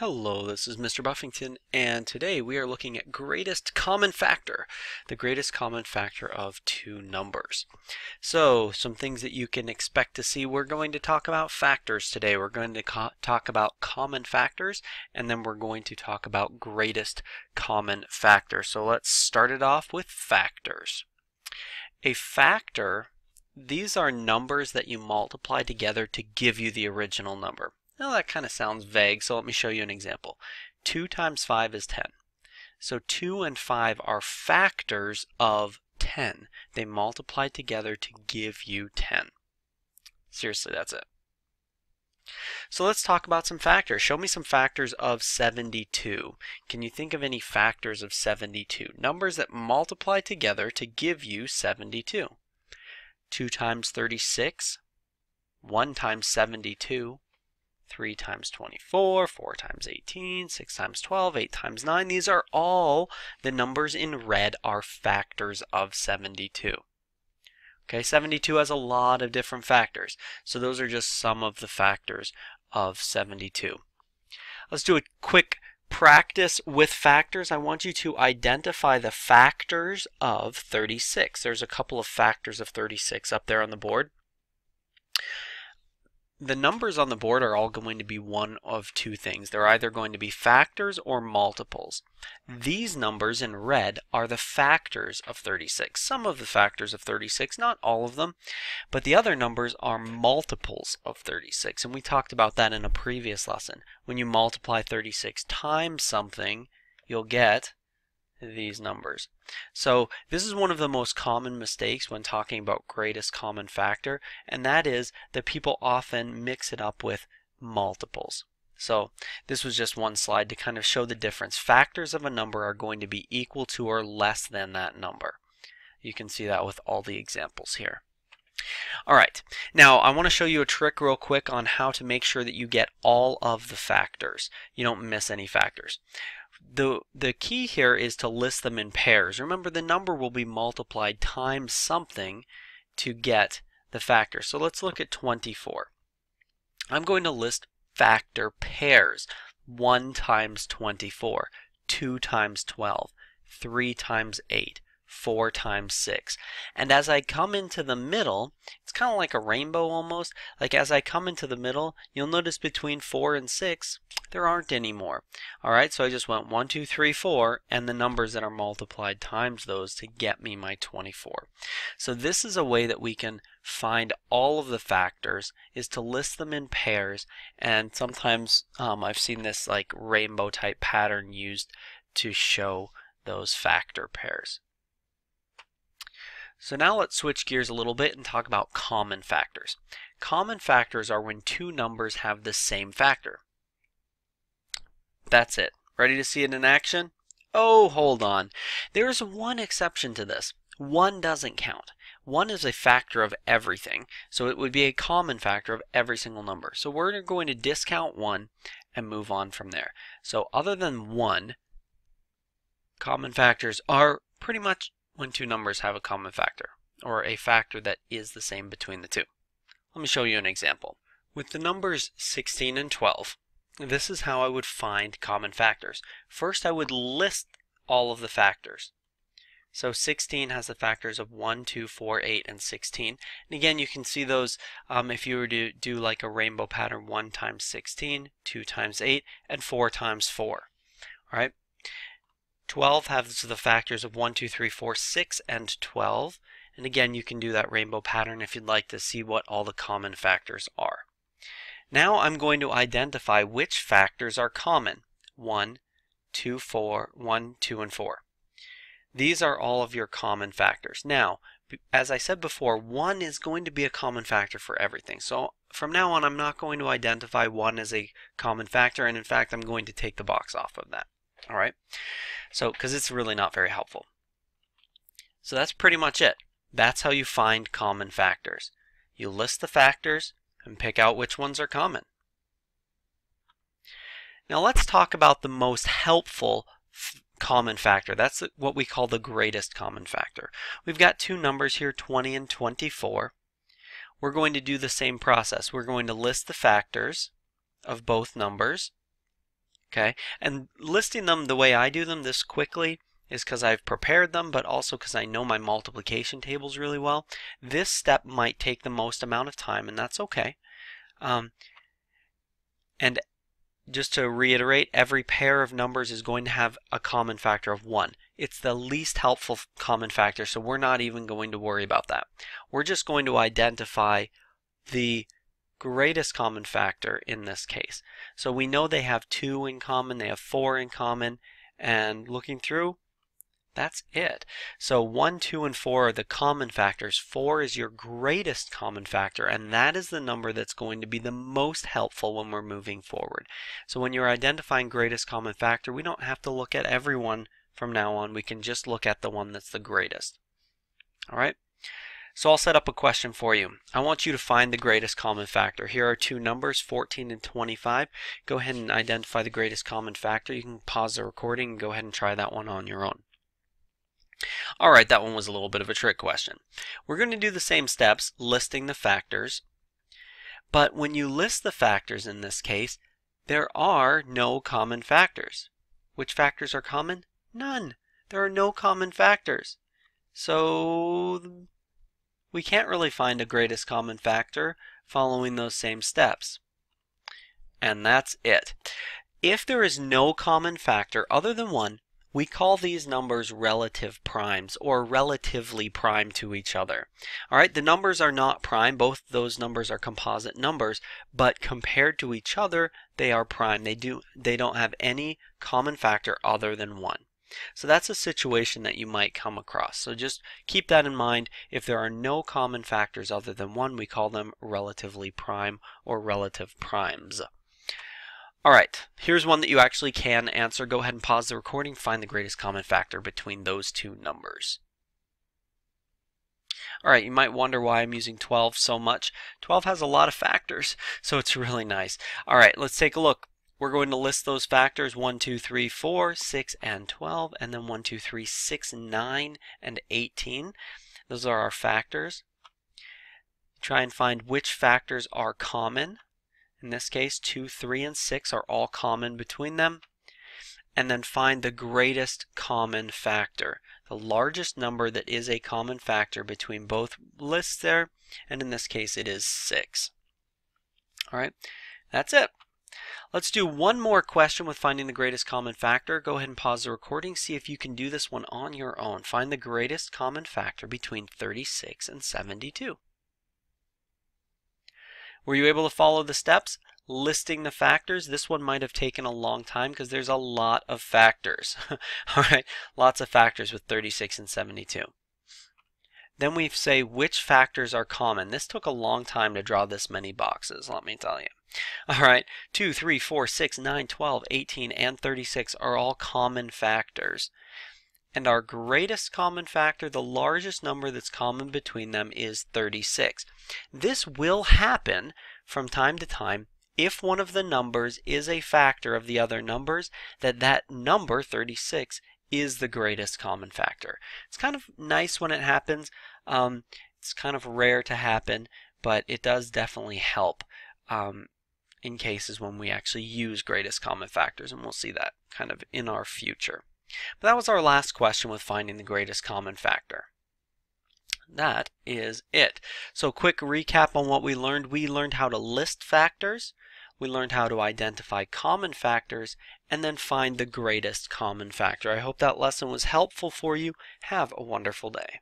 Hello, this is Mr. Buffington, and today we are looking at greatest common factor, the greatest common factor of two numbers. So, some things that you can expect to see. We're going to talk about factors today. We're going to talk about common factors, and then we're going to talk about greatest common factor. So, let's start it off with factors. A factor, these are numbers that you multiply together to give you the original number. Now that kind of sounds vague, so let me show you an example. 2 times 5 is 10. So 2 and 5 are factors of 10. They multiply together to give you 10. Seriously, that's it. So let's talk about some factors. Show me some factors of 72. Can you think of any factors of 72? Numbers that multiply together to give you 72. 2 times 36, 1 times 72, 3 times 24, 4 times 18, 6 times 12, 8 times 9. These are all the numbers in red are factors of 72. Okay, 72 has a lot of different factors. So those are just some of the factors of 72. Let's do a quick practice with factors. I want you to identify the factors of 36. There's a couple of factors of 36 up there on the board the numbers on the board are all going to be one of two things. They're either going to be factors or multiples. Hmm. These numbers in red are the factors of 36. Some of the factors of 36, not all of them, but the other numbers are multiples of 36. And we talked about that in a previous lesson. When you multiply 36 times something, you'll get these numbers. So this is one of the most common mistakes when talking about greatest common factor, and that is that people often mix it up with multiples. So this was just one slide to kind of show the difference. Factors of a number are going to be equal to or less than that number. You can see that with all the examples here. All right, now I want to show you a trick real quick on how to make sure that you get all of the factors. You don't miss any factors the, the key here is to list them in pairs. Remember, the number will be multiplied times something to get the factor. So let's look at 24. I'm going to list factor pairs. 1 times 24, 2 times 12, 3 times 8, 4 times 6. And as I come into the middle, it's kind of like a rainbow almost. Like as I come into the middle, you'll notice between 4 and 6, there aren't any more. Alright, so I just went 1, 2, 3, 4, and the numbers that are multiplied times those to get me my 24. So this is a way that we can find all of the factors, is to list them in pairs, and sometimes um, I've seen this like rainbow type pattern used to show those factor pairs. So now let's switch gears a little bit and talk about common factors. Common factors are when two numbers have the same factor. That's it. Ready to see it in action? Oh, hold on. There is one exception to this. One doesn't count. One is a factor of everything, so it would be a common factor of every single number. So we're going to discount 1 and move on from there. So other than 1, common factors are pretty much when two numbers have a common factor, or a factor that is the same between the two. Let me show you an example. With the numbers 16 and 12, this is how I would find common factors. First, I would list all of the factors. So 16 has the factors of 1, 2, 4, 8, and 16. And again, you can see those um, if you were to do like a rainbow pattern 1 times 16, 2 times 8, and 4 times 4. All right. 12 has the factors of 1, 2, 3, 4, 6, and 12. And again, you can do that rainbow pattern if you'd like to see what all the common factors are. Now I'm going to identify which factors are common. 1, 2, 4, 1, 2, and 4. These are all of your common factors. Now, as I said before, 1 is going to be a common factor for everything. So from now on, I'm not going to identify 1 as a common factor, and in fact, I'm going to take the box off of that. All right. So, because it's really not very helpful. So that's pretty much it. That's how you find common factors. You list the factors and pick out which ones are common. Now let's talk about the most helpful common factor. That's what we call the greatest common factor. We've got two numbers here, 20 and 24. We're going to do the same process. We're going to list the factors of both numbers Okay, and listing them the way I do them this quickly is because I've prepared them, but also because I know my multiplication tables really well. This step might take the most amount of time, and that's okay. Um, and just to reiterate, every pair of numbers is going to have a common factor of 1. It's the least helpful common factor, so we're not even going to worry about that. We're just going to identify the greatest common factor in this case. So we know they have 2 in common, they have 4 in common, and looking through, that's it. So 1, 2, and 4 are the common factors. 4 is your greatest common factor, and that is the number that's going to be the most helpful when we're moving forward. So when you're identifying greatest common factor, we don't have to look at everyone from now on. We can just look at the one that's the greatest. All right? So I'll set up a question for you. I want you to find the greatest common factor. Here are two numbers, 14 and 25. Go ahead and identify the greatest common factor. You can pause the recording and go ahead and try that one on your own. All right, that one was a little bit of a trick question. We're going to do the same steps, listing the factors. But when you list the factors in this case, there are no common factors. Which factors are common? None. There are no common factors. So we can't really find a greatest common factor following those same steps. And that's it. If there is no common factor other than one, we call these numbers relative primes or relatively prime to each other. All right, the numbers are not prime. Both those numbers are composite numbers, but compared to each other, they are prime. They do they don't have any common factor other than 1. So that's a situation that you might come across. So just keep that in mind. If there are no common factors other than 1, we call them relatively prime or relative primes. All right, here's one that you actually can answer. Go ahead and pause the recording, find the greatest common factor between those two numbers. All right, you might wonder why I'm using 12 so much. 12 has a lot of factors, so it's really nice. All right, let's take a look. We're going to list those factors 1, 2, 3, 4, 6, and 12, and then 1, 2, 3, 6, 9, and 18. Those are our factors. Try and find which factors are common. In this case, 2, 3, and 6 are all common between them. And then find the greatest common factor, the largest number that is a common factor between both lists there, and in this case it is 6. All right, that's it. Let's do one more question with finding the greatest common factor. Go ahead and pause the recording, see if you can do this one on your own. Find the greatest common factor between 36 and 72. Were you able to follow the steps? Listing the factors. This one might have taken a long time because there's a lot of factors. All right, lots of factors with 36 and 72. Then we say which factors are common. This took a long time to draw this many boxes, let me tell you. All right, 2, 3, 4, 6, 9, 12, 18, and 36 are all common factors. And our greatest common factor, the largest number that's common between them, is 36. This will happen from time to time if one of the numbers is a factor of the other numbers, that that number, 36, is the greatest common factor. It's kind of nice when it happens. Um, it's kind of rare to happen, but it does definitely help um, in cases when we actually use greatest common factors, and we'll see that kind of in our future. But that was our last question with finding the greatest common factor. That is it. So quick recap on what we learned. We learned how to list factors, we learned how to identify common factors, and then find the greatest common factor. I hope that lesson was helpful for you. Have a wonderful day.